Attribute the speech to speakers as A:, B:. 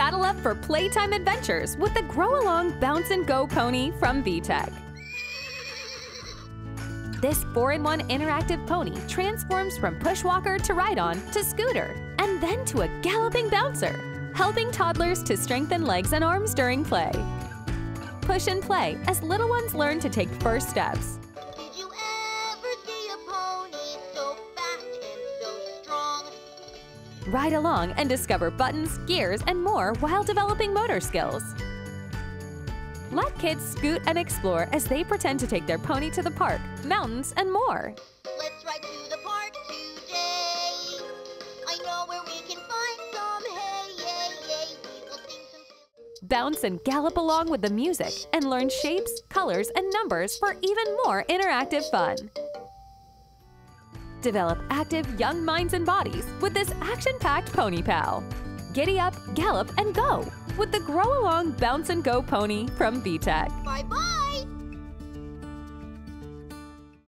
A: Saddle up for playtime adventures with the Grow Along Bounce and Go pony from VTech. This 4-in-1 interactive pony transforms from push walker to ride-on to scooter, and then to a galloping bouncer, helping toddlers to strengthen legs and arms during play. Push and play as little ones learn to take first steps. Ride along and discover buttons, gears, and more while developing motor skills. Let kids scoot and explore as they pretend to take their pony to the park, mountains, and more.
B: Let's ride to the park today. I know where we can find some hay, yay, yay. Some.
A: Bounce and gallop along with the music and learn shapes, colors, and numbers for even more interactive fun. Develop active young minds and bodies with this action-packed Pony Pal. Giddy up, gallop, and go with the Grow Along Bounce and Go pony from VTech.
B: Bye bye.